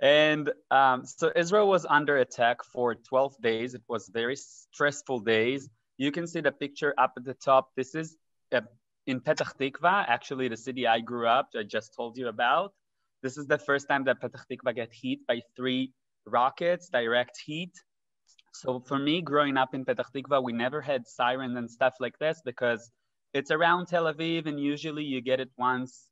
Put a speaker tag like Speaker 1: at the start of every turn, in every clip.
Speaker 1: And um, so Israel was under attack for 12 days. It was very stressful days. You can see the picture up at the top. This is uh, in Petah Tikva, actually the city I grew up, I just told you about. This is the first time that Petah Tikva got hit by three rockets, direct heat. So for me, growing up in Petah Tikva, we never had sirens and stuff like this because it's around Tel Aviv and usually you get it once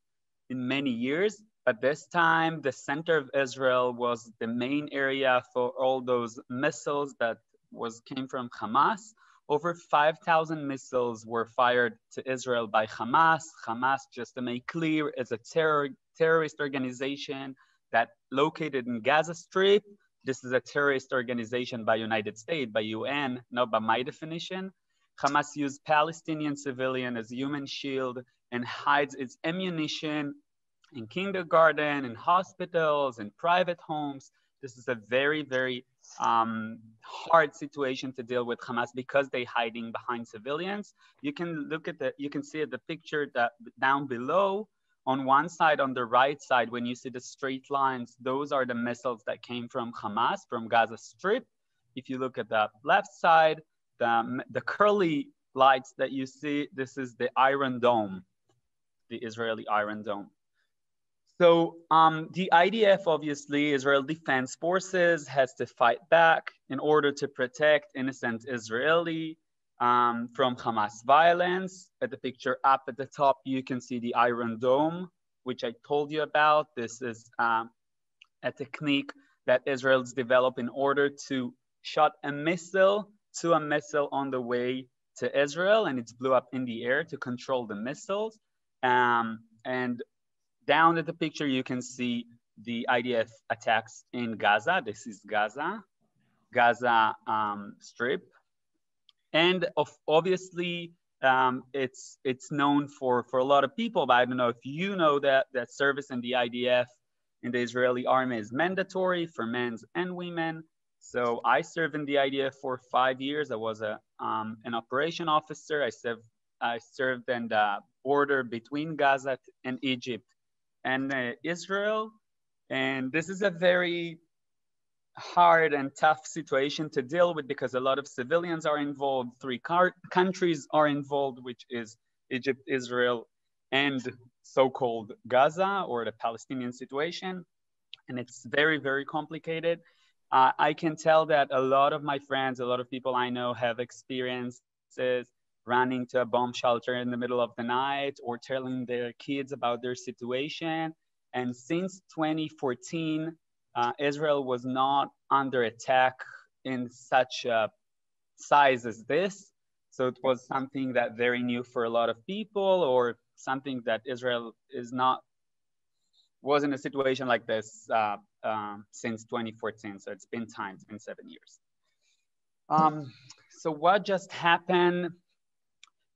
Speaker 1: in many years. But this time, the center of Israel was the main area for all those missiles that was came from Hamas. Over 5,000 missiles were fired to Israel by Hamas. Hamas, just to make clear, is a terror, terrorist organization that located in Gaza Strip. This is a terrorist organization by United States, by UN, not by my definition. Hamas used Palestinian civilian as human shield and hides its ammunition in kindergarten, in hospitals, in private homes. This is a very, very um, hard situation to deal with Hamas because they're hiding behind civilians. You can look at the, you can see the picture that down below. On one side, on the right side, when you see the straight lines, those are the missiles that came from Hamas, from Gaza Strip. If you look at the left side, the, the curly lights that you see, this is the Iron Dome, the Israeli Iron Dome. So um, the IDF, obviously, Israel Defense Forces, has to fight back in order to protect innocent Israeli um, from Hamas violence. At the picture up at the top, you can see the Iron Dome, which I told you about. This is um, a technique that Israel's developed in order to shot a missile to a missile on the way to Israel, and it's blew up in the air to control the missiles. Um, and down at the picture, you can see the IDF attacks in Gaza. This is Gaza, Gaza um, Strip. And of, obviously, um, it's, it's known for, for a lot of people, but I don't know if you know that, that service in the IDF in the Israeli army is mandatory for men and women. So I served in the IDF for five years. I was a, um, an operation officer. I served, I served in the border between Gaza and Egypt and uh, Israel. And this is a very hard and tough situation to deal with because a lot of civilians are involved. Three countries are involved, which is Egypt, Israel, and so-called Gaza or the Palestinian situation. And it's very, very complicated. Uh, I can tell that a lot of my friends, a lot of people I know have experiences running to a bomb shelter in the middle of the night or telling their kids about their situation. And since 2014, uh, Israel was not under attack in such a size as this. So it was something that very new for a lot of people or something that Israel is not, was in a situation like this uh, um, since 2014. So it's been time, it's been seven years. Um, so what just happened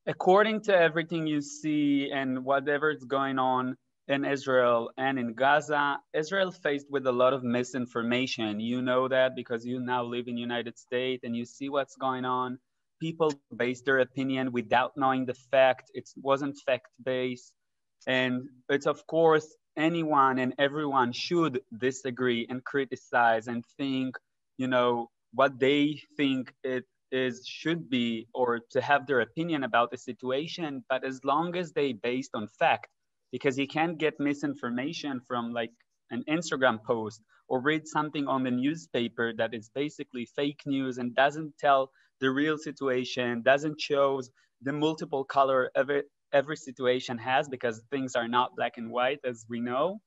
Speaker 1: according to everything you see and whatever is going on in Israel and in Gaza, Israel faced with a lot of misinformation. You know that because you now live in United States and you see what's going on. People base their opinion without knowing the fact. It wasn't fact-based. And it's of course anyone and everyone should disagree and criticize and think, you know, what they think it is should be or to have their opinion about the situation but as long as they based on fact because you can't get misinformation from like an instagram post or read something on the newspaper that is basically fake news and doesn't tell the real situation doesn't show the multiple color every every situation has because things are not black and white as we know.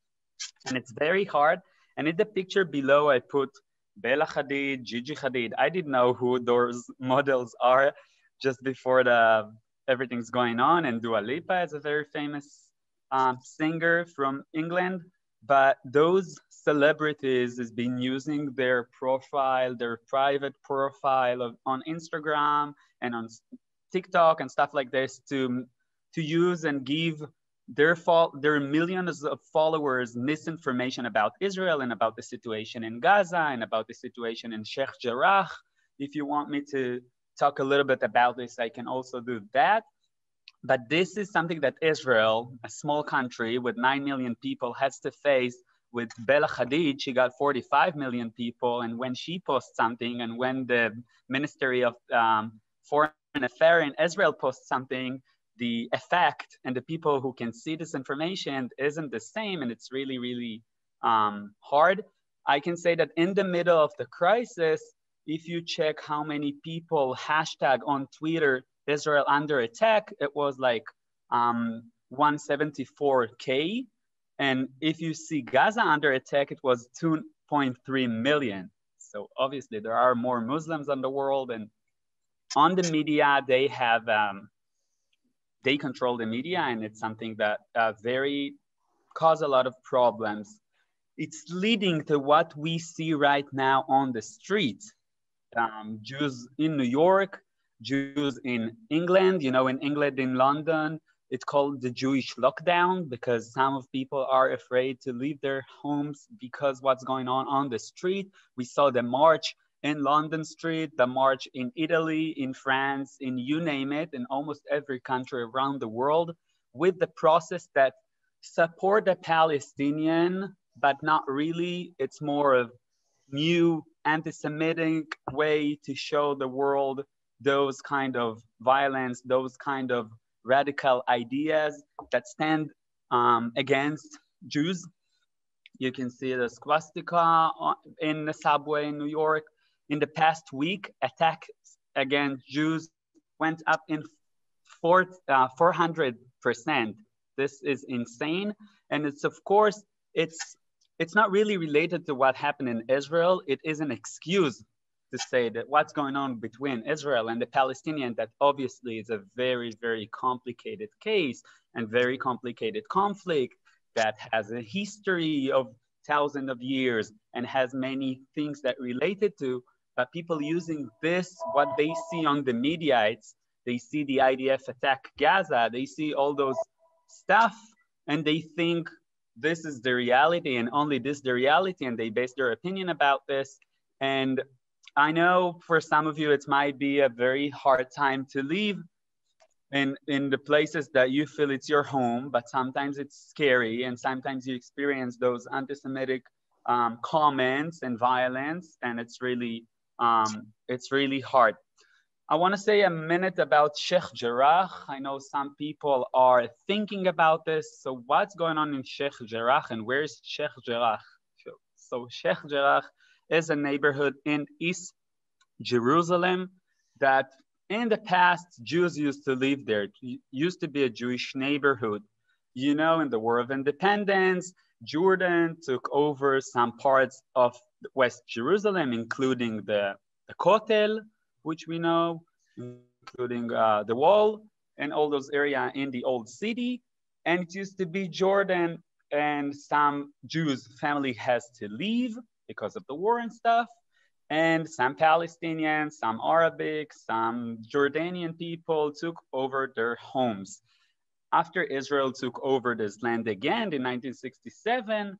Speaker 1: And it's very hard. And in the picture below i put Bella Hadid, Gigi Hadid. I didn't know who those models are just before the everything's going on. And Dua Lipa is a very famous um, singer from England. But those celebrities has been using their profile, their private profile of, on Instagram and on TikTok and stuff like this to to use and give fault there are millions of followers misinformation about israel and about the situation in gaza and about the situation in sheikh jarrah if you want me to talk a little bit about this i can also do that but this is something that israel a small country with 9 million people has to face with Bella Hadid, she got 45 million people. And when she posts something, and when the Ministry of um, Foreign Affairs in Israel posts something, the effect and the people who can see this information isn't the same. And it's really, really um, hard. I can say that in the middle of the crisis, if you check how many people hashtag on Twitter Israel under attack, it was like um, 174K. And if you see Gaza under attack, it was 2.3 million. So obviously there are more Muslims in the world and on the media, they have, um, they control the media and it's something that uh, very cause a lot of problems. It's leading to what we see right now on the street. Um, Jews in New York, Jews in England, you know, in England, in London, it's called the Jewish lockdown because some of people are afraid to leave their homes because what's going on on the street. We saw the march in London Street, the march in Italy, in France, in you name it, in almost every country around the world, with the process that support the Palestinian, but not really. It's more of new anti-Semitic way to show the world those kind of violence, those kind of radical ideas that stand um, against Jews. You can see the swastika in the subway in New York. In the past week, attacks against Jews went up in four, uh, 400%. This is insane. And it's, of course, it's, it's not really related to what happened in Israel. It is an excuse to say that what's going on between Israel and the Palestinian, that obviously is a very, very complicated case and very complicated conflict that has a history of thousands of years and has many things that related to, but people using this, what they see on the media, it's, they see the IDF attack Gaza, they see all those stuff and they think this is the reality and only this the reality and they base their opinion about this. And I know for some of you it might be a very hard time to leave in, in the places that you feel it's your home, but sometimes it's scary and sometimes you experience those anti-Semitic um, comments and violence and it's really, um, it's really hard. I want to say a minute about Sheikh Jarrah. I know some people are thinking about this. So what's going on in Sheikh Jarrah and where's Sheikh Jarrah? So Sheikh Jarrah is a neighborhood in East Jerusalem that in the past Jews used to live there. It used to be a Jewish neighborhood. You know, in the War of Independence, Jordan took over some parts of West Jerusalem, including the, the Kotel, which we know, including uh, the wall and all those area in the old city. And it used to be Jordan and some Jews family has to leave because of the war and stuff. And some Palestinians, some Arabic, some Jordanian people took over their homes. After Israel took over this land again in 1967,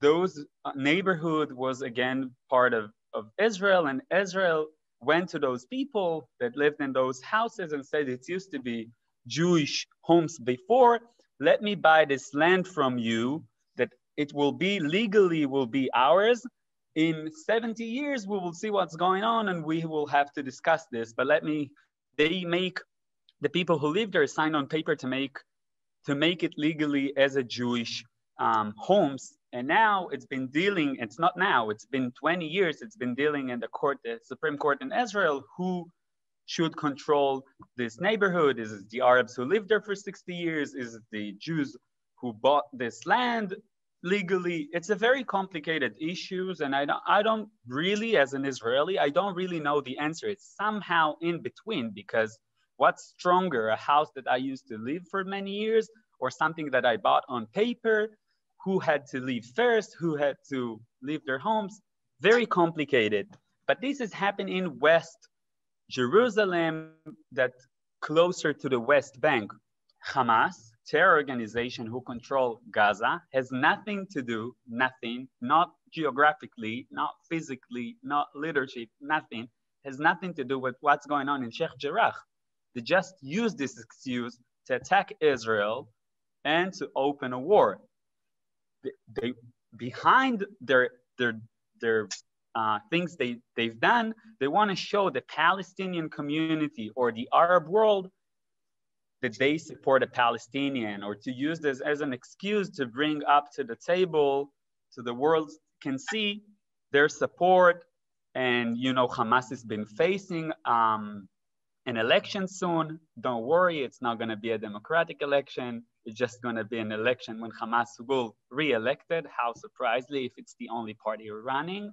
Speaker 1: those uh, neighborhood was again part of, of Israel and Israel went to those people that lived in those houses and said it used to be Jewish homes before. Let me buy this land from you that it will be legally will be ours in 70 years, we will see what's going on and we will have to discuss this. But let me, they make the people who live there signed on paper to make, to make it legally as a Jewish um, homes. And now it's been dealing, it's not now, it's been 20 years, it's been dealing in the court, the Supreme Court in Israel, who should control this neighborhood? Is it the Arabs who lived there for 60 years? Is it the Jews who bought this land? legally it's a very complicated issues and I don't, I don't really as an israeli i don't really know the answer it's somehow in between because what's stronger a house that i used to live for many years or something that i bought on paper? Who had to leave first? Who had to leave their homes? Very complicated. But this is happening in west jerusalem that closer to the west bank. Hamas terror organization who control Gaza has nothing to do, nothing, not geographically, not physically, not leadership, nothing, has nothing to do with what's going on in Sheikh Jarrah. They just use this excuse to attack Israel and to open a war. They, they, behind their their their uh, things they they've done, they want to show the Palestinian community or the Arab world that they support a Palestinian, or to use this as an excuse to bring up to the table, so the world can see their support. And you know, Hamas has been facing um, an election soon. Don't worry, it's not going to be a democratic election. It's just going to be an election when Hamas will re-elected. How surprisingly, if it's the only party running,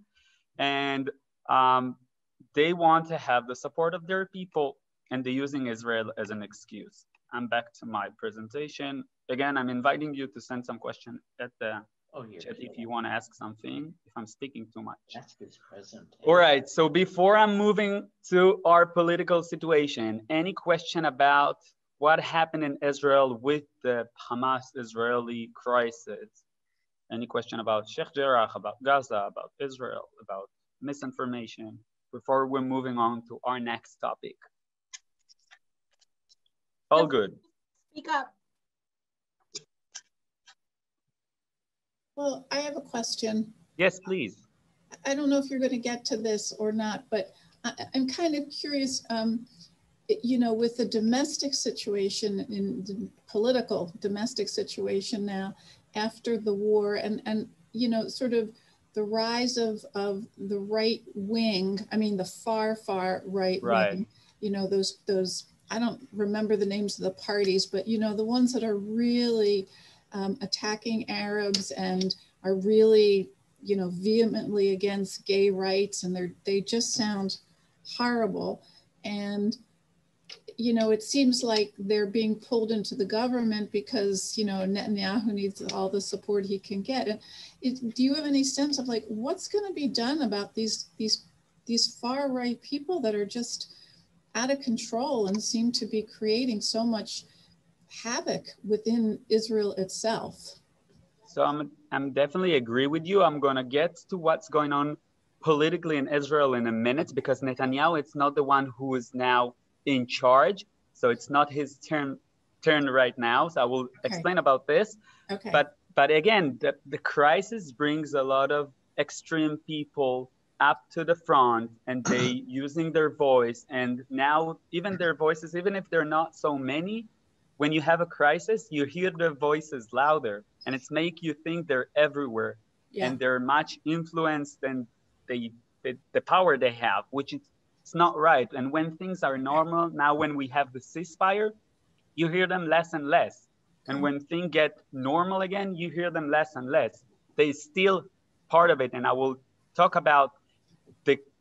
Speaker 1: and um, they want to have the support of their people, and they're using Israel as an excuse. I'm back to my presentation. Again, I'm inviting you to send some question at the oh, chat if you want to ask something, if I'm speaking too much.
Speaker 2: That's his presentation.
Speaker 1: All right, so before I'm moving to our political situation, any question about what happened in Israel with the Hamas-Israeli crisis? Any question about Sheikh Jarrah, about Gaza, about Israel, about misinformation, before we're moving on to our next topic? All good.
Speaker 3: Speak up.
Speaker 4: Well, I have a question.
Speaker 1: Yes, please.
Speaker 4: I don't know if you're going to get to this or not, but I, am kind of curious. Um, you know, with the domestic situation in the political domestic situation now after the war, and and you know, sort of the rise of of the right wing. I mean, the far far right,
Speaker 1: right.
Speaker 4: wing. You know, those those I don't remember the names of the parties, but you know, the ones that are really um, attacking Arabs and are really, you know, vehemently against gay rights, and they're they just sound horrible. And you know, it seems like they're being pulled into the government because you know Netanyahu needs all the support he can get. And it, do you have any sense of like what's going to be done about these these these far right people that are just out of control and seem to be creating so much havoc within Israel itself.
Speaker 1: So I'm I'm definitely agree with you. I'm gonna get to what's going on politically in Israel in a minute because Netanyahu it's not the one who is now in charge. So it's not his turn turn right now. So I will okay. explain about this.
Speaker 4: Okay.
Speaker 1: But but again, the, the crisis brings a lot of extreme people up to the front and they using their voice and now even their voices even if they're not so many when you have a crisis you hear their voices louder and it's make you think they're everywhere yeah. and they're much influenced and they, they the power they have which is it's not right. And when things are normal now when we have the ceasefire you hear them less and less. And when things get normal again you hear them less and less. They still part of it and i will talk about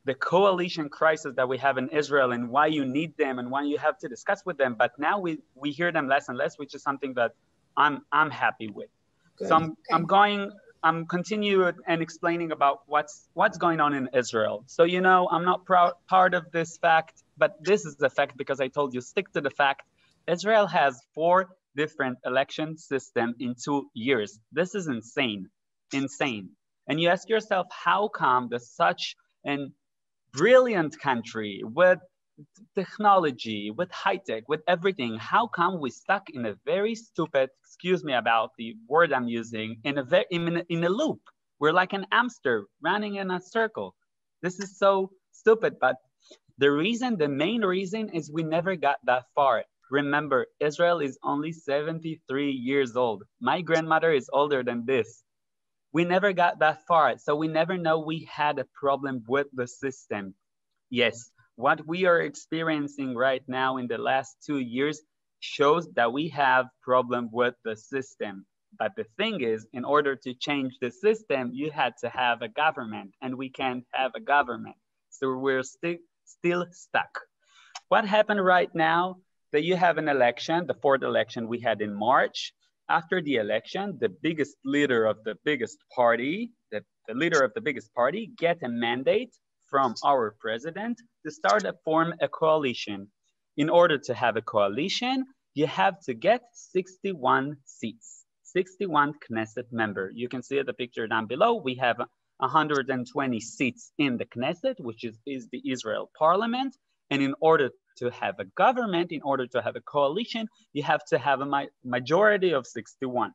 Speaker 1: the coalition crisis that we have in Israel and why you need them and why you have to discuss with them. But now we, we hear them less and less, which is something that I'm I'm happy with. Good. So I'm okay. I'm going I'm continuing and explaining about what's what's going on in Israel. So you know I'm not proud part of this fact, but this is the fact because I told you stick to the fact. Israel has four different election system in two years. This is insane, insane. And you ask yourself, how come there's such an brilliant country with technology, with high tech, with everything. How come we stuck in a very stupid, excuse me about the word I'm using, in a, very, in a, in a loop? We're like an hamster running in a circle. This is so stupid, but the reason, the main reason is we never got that far. Remember, Israel is only 73 years old. My grandmother is older than this we never got that far. So we never know we had a problem with the system. Yes, what we are experiencing right now in the last two years shows that we have problem with the system. But the thing is, in order to change the system, you had to have a government and we can't have a government. So we're sti still stuck. What happened right now that you have an election, the fourth election we had in March, after the election, the biggest leader of the biggest party, the, the leader of the biggest party, get a mandate from our president to start a form a coalition. In order to have a coalition, you have to get 61 seats, 61 Knesset member. You can see the picture down below. We have 120 seats in the Knesset, which is, is the Israel parliament. And in order to have a government, in order to have a coalition, you have to have a ma majority of 61.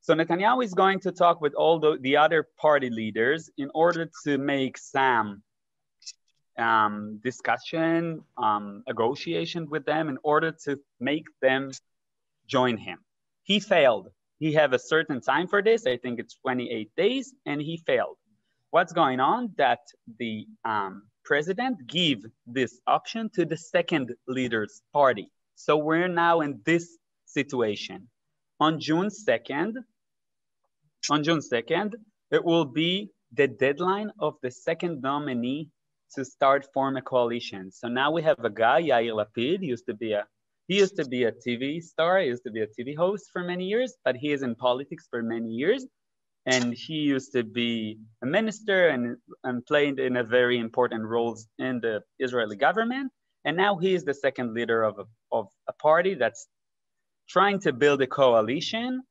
Speaker 1: So Netanyahu is going to talk with all the, the other party leaders in order to make some um, discussion, um, negotiation with them in order to make them join him. He failed. He have a certain time for this. I think it's 28 days, and he failed. What's going on? That the um, president give this option to the second leader's party. So we're now in this situation. On June 2nd, on June 2nd, it will be the deadline of the second nominee to start form a coalition. So now we have a guy, Yair Lapid, used to be a he used to be a TV star, he used to be a TV host for many years, but he is in politics for many years. And he used to be a minister and, and played in a very important roles in the Israeli government. And now he is the second leader of a, of a party that's trying to build a coalition.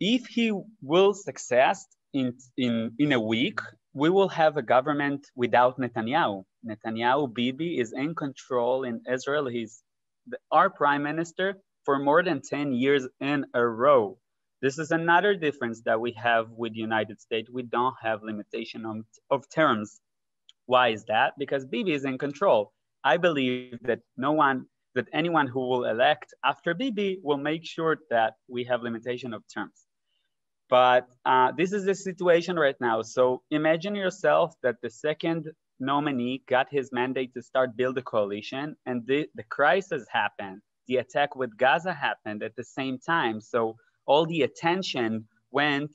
Speaker 1: If he will success in, in, in a week, we will have a government without Netanyahu. Netanyahu, Bibi, is in control in Israel. He's the, our prime minister for more than 10 years in a row. This is another difference that we have with the United States. We don't have limitation on, of terms. Why is that? Because Bibi is in control. I believe that no one, that anyone who will elect after Bibi will make sure that we have limitation of terms. But uh, this is the situation right now. So imagine yourself that the second nominee got his mandate to start build a coalition and the, the crisis happened. The attack with Gaza happened at the same time. So all the attention went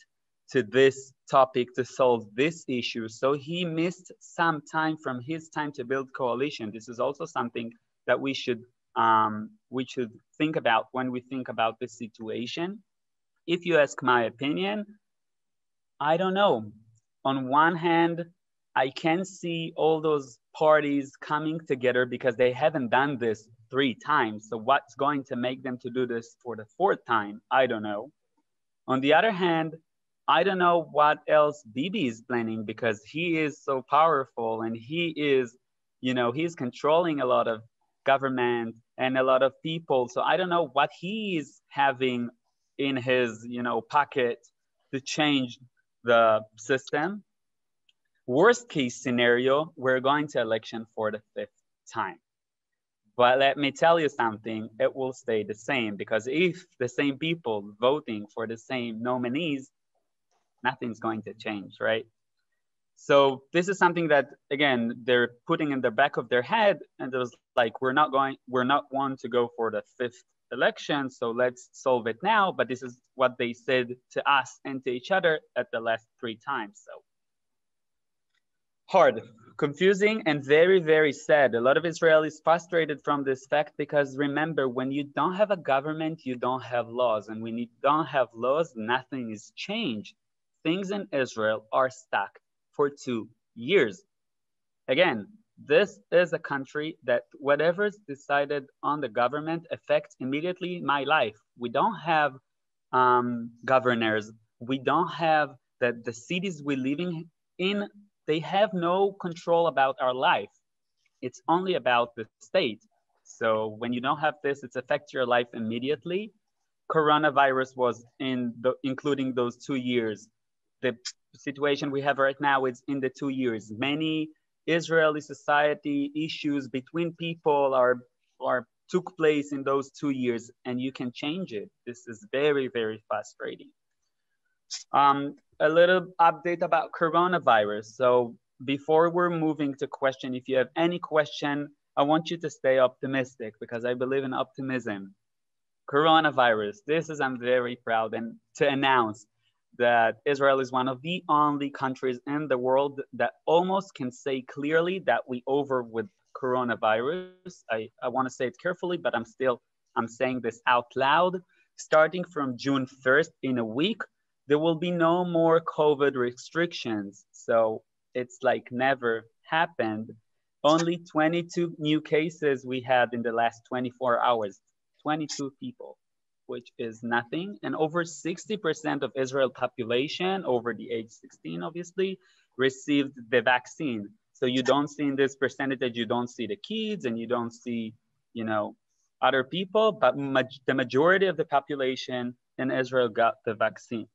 Speaker 1: to this topic to solve this issue. So he missed some time from his time to build coalition. This is also something that we should um, we should think about when we think about this situation if you ask my opinion, I don't know. On one hand, I can see all those parties coming together because they haven't done this three times. So what's going to make them to do this for the fourth time? I don't know. On the other hand, I don't know what else Bibi is planning because he is so powerful and he is, you know, he's controlling a lot of government and a lot of people. So I don't know what he is having in his you know pocket to change the system. Worst case scenario, we're going to election for the fifth time. But let me tell you something, it will stay the same because if the same people voting for the same nominees, nothing's going to change, right? So this is something that again they're putting in the back of their head, and it was like we're not going, we're not one to go for the fifth election, so let's solve it now. But this is what they said to us and to each other at the last three times. So hard, confusing, and very, very sad. A lot of Israelis frustrated from this fact because remember, when you don't have a government, you don't have laws. And when you don't have laws, nothing is changed. Things in Israel are stuck for two years. Again, this is a country that whatever is decided on the government affects immediately my life. We don't have um, governors. We don't have that the cities we're living in, they have no control about our life. It's only about the state. So when you don't have this, it affects your life immediately. Coronavirus was in the, including those two years. The situation we have right now is in the two years. Many Israeli society issues between people are, are took place in those two years and you can change it. This is very, very frustrating. Um, a little update about coronavirus. So before we're moving to question, if you have any question, I want you to stay optimistic because I believe in optimism. Coronavirus, this is, I'm very proud and to announce that Israel is one of the only countries in the world that almost can say clearly that we over with coronavirus. I, I want to say it carefully, but I'm still I'm saying this out loud. Starting from June 1st in a week, there will be no more COVID restrictions. So it's like never happened. Only 22 new cases we had in the last 24 hours, 22 people which is nothing. And over 60% of Israel population over the age 16, obviously, received the vaccine. So you don't see in this percentage, you don't see the kids and you don't see, you know, other people, but ma the majority of the population in Israel got the vaccine.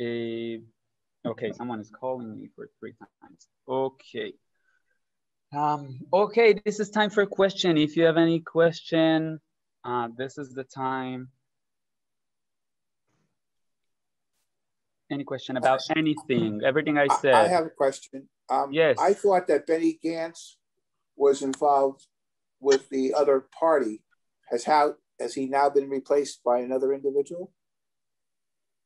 Speaker 1: Uh, okay, someone is calling me for three times. Okay. Um, okay, this is time for a question. If you have any question, uh, this is the time. Any question about anything, everything I said?
Speaker 2: I, I have a question. Um,
Speaker 1: yes.
Speaker 2: I thought that Benny Gantz was involved with the other party. Has how has he now been replaced by another individual?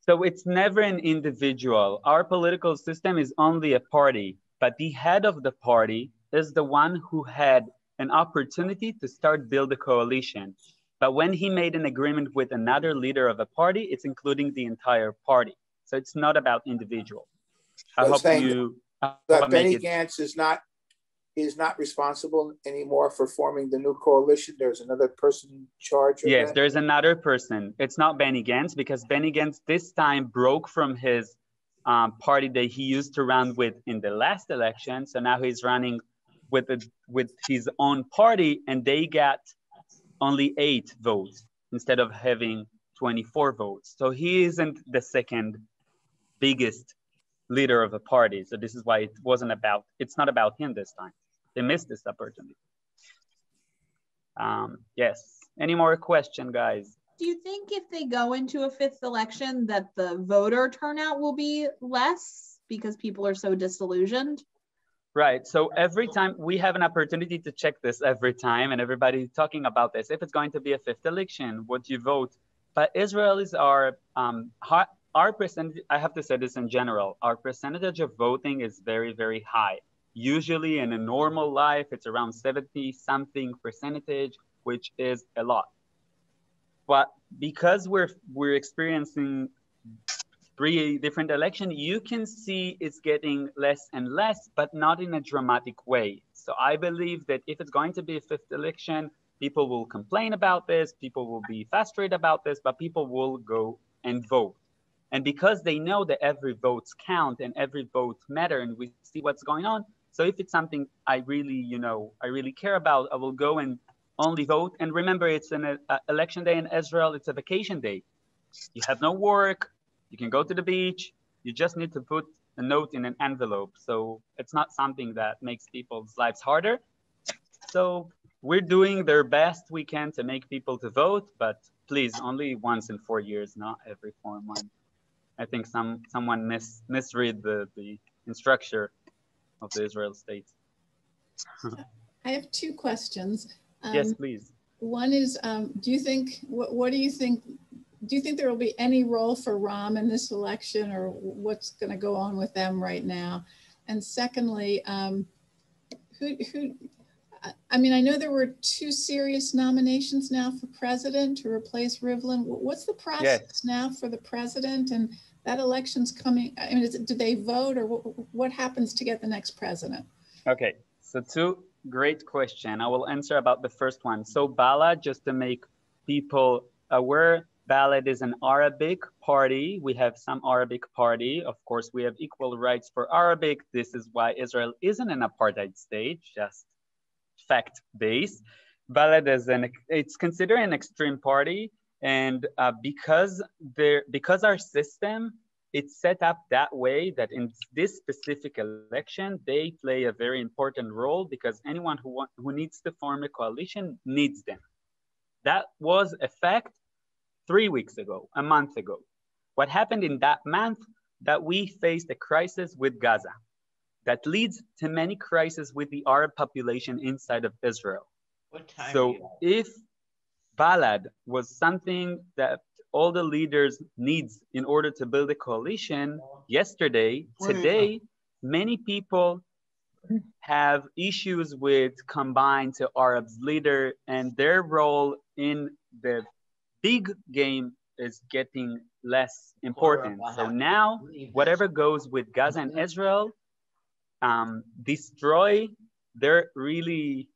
Speaker 1: So it's never an individual. Our political system is only a party, but the head of the party is the one who had an opportunity to start build a coalition. But when he made an agreement with another leader of a party, it's including the entire party. So it's not about individual. I hope you.
Speaker 2: That Benny Gantz is not is not responsible anymore for forming the new coalition. There's another person in charge.
Speaker 1: yes,
Speaker 2: that?
Speaker 1: there's another person. It's not Benny Gantz because Benny Gantz this time broke from his um, party that he used to run with in the last election. So now he's running with a, with his own party, and they got only eight votes instead of having 24 votes. So he isn't the second biggest leader of a party. So this is why it wasn't about, it's not about him this time. They missed this opportunity. Um, yes, any more question, guys?
Speaker 3: Do you think if they go into a fifth election that the voter turnout will be less because people are so disillusioned?
Speaker 1: Right. So every time we have an opportunity to check this every time, and everybody talking about this. If it's going to be a fifth election, would you vote? But Israelis are um, our percentage. I have to say this in general. Our percentage of voting is very, very high. Usually, in a normal life, it's around 70 something percentage, which is a lot. But because we're we're experiencing three different election, you can see it's getting less and less, but not in a dramatic way. So I believe that if it's going to be a fifth election, people will complain about this, people will be frustrated about this, but people will go and vote. And because they know that every vote counts and every vote matter and we see what's going on. So if it's something I really, you know, I really care about, I will go and only vote. And remember, it's an uh, election day in Israel. It's a vacation day. You have no work. You can go to the beach. You just need to put a note in an envelope. So it's not something that makes people's lives harder. So we're doing their best we can to make people to vote, but please only once in four years, not every four months. I think some someone mis misread the the instruction of the Israel state.
Speaker 4: I have two questions.
Speaker 1: Um, yes, please.
Speaker 4: One is, um, do you think what what do you think do you think there will be any role for Ra'am in this election or what's going to go on with them right now? And secondly, um, who, who, I mean, I know there were two serious nominations now for president to replace Rivlin. What's the process yes. now for the president? And that election's coming. I mean, do they vote or what, happens to get the next president?
Speaker 1: Okay, so two great question. I will answer about the first one. So Balad, just to make people aware, Balad is an Arabic party. We have some Arabic party. Of course, we have equal rights for Arabic. This is why Israel isn't an apartheid state, just fact based. Balad is an, it's considered an extreme party. And uh, because there, because our system, it's set up that way that in this specific election, they play a very important role because anyone who, want, who needs to form a coalition needs them. That was a fact three weeks ago, a month ago. What happened in that month that we faced a crisis with Gaza that leads to many crises with the Arab population inside of Israel. What time so if Balad was something that all the leaders needs in order to build a coalition yesterday, today, many people have issues with combined to Arabs leader and their role in the big game is getting less important. So now, whatever goes with Gaza and Israel, um, destroy their really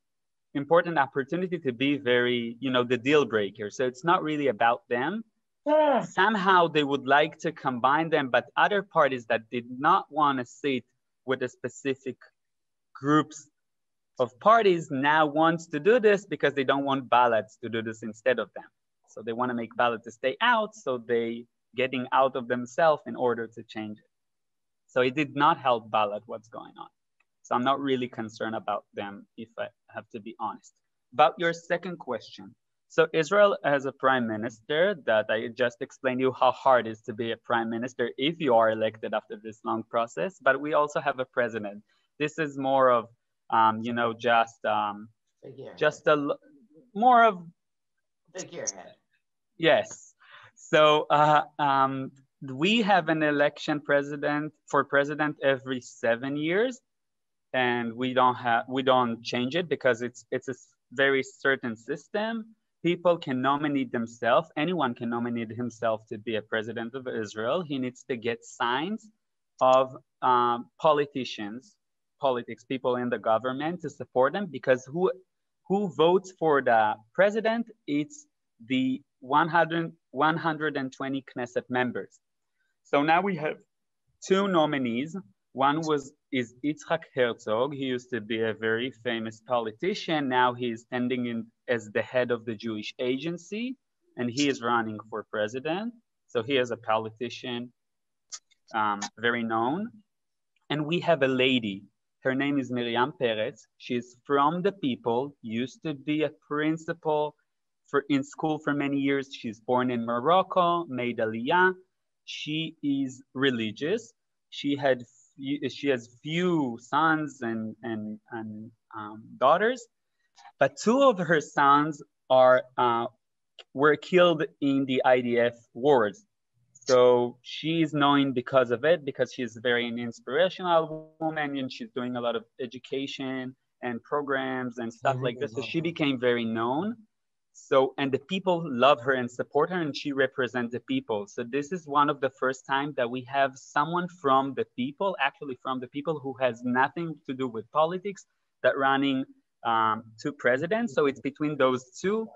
Speaker 1: important opportunity to be very, you know, the deal breaker. So it's not really about them. Ah. Somehow they would like to combine them, but other parties that did not want to sit with a specific groups of parties now wants to do this because they don't want Balads to do this instead of them. So they want to make Balad to stay out. So they getting out of themselves in order to change it. So it did not help Balad what's going on. So I'm not really concerned about them if I have to be honest. About your second question. So Israel has a prime minister that I just explained you how hard it is to be a prime minister if you are elected after this long process. But we also have a president. This is more of, um, you know, just um, just a more of
Speaker 5: figurehead.
Speaker 1: Yes. So uh, um, we have an election president for president every seven years, and we don't have we don't change it because it's it's a very certain system. People can nominate themselves. Anyone can nominate himself to be a president of Israel. He needs to get signs of um, politicians, politics, people in the government to support them because who who votes for the president? It's the 100, 120 Knesset members. So now we have two nominees. One was is Yitzhak Herzog. He used to be a very famous politician. Now he's standing in as the head of the Jewish Agency, and he is running for president. So he is a politician, um, very known. And we have a lady. Her name is Miriam Peretz. She's from the people, used to be a principal for in school for many years. She's born in Morocco, made Aliyah. She is religious. She had she has few sons and and and um, daughters, but two of her sons are uh, were killed in the IDF wars. So she's known because of it, because she's very an inspirational woman and she's doing a lot of education and programs and stuff like this. So she became very known. So, and the people love her and support her, and she represents the people. So, this is one of the first time that we have someone from the people, actually from the people who has nothing to do with politics, that running um, to president. So, it's between those two.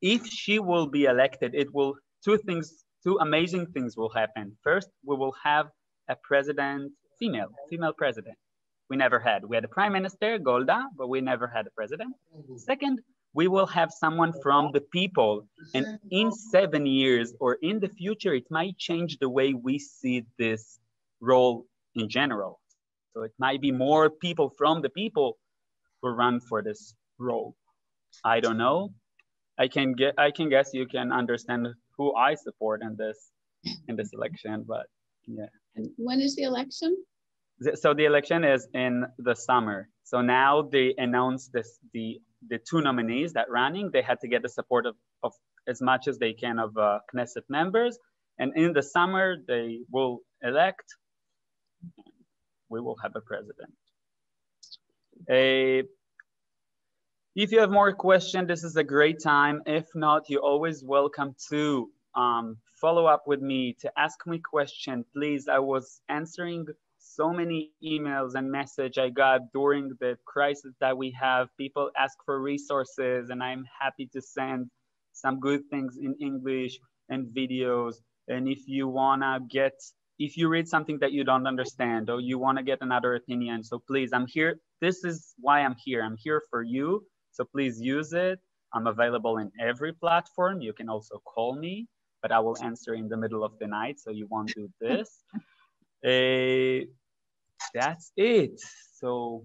Speaker 1: If she will be elected, it will two things, two amazing things will happen. First, we will have a president, female, female president. We never had. We had a prime minister, Golda, but we never had a president. Second, we will have someone from the people. And in seven years or in the future, it might change the way we see this role in general. So it might be more people from the people who run for this role. I don't know. I can get I can guess you can understand who I support in this in this election, but yeah.
Speaker 4: And when is the election?
Speaker 1: So the election is in the summer. So now they announced this the the two nominees that running, they had to get the support of, of as much as they can of uh, Knesset members. And in the summer, they will elect, we will have a president. If you have more questions, this is a great time. If not, you're always welcome to um, follow up with me, to ask me questions. Please, I was answering so many emails and message I got during the crisis that we have. People ask for resources and I'm happy to send some good things in English and videos. And if you wanna get, if you read something that you don't understand or you wanna get another opinion, so please, I'm here. This is why I'm here. I'm here for you. So please use it. I'm available in every platform. You can also call me, but I will answer in the middle of the night, so you won't do this. Uh, that's it. So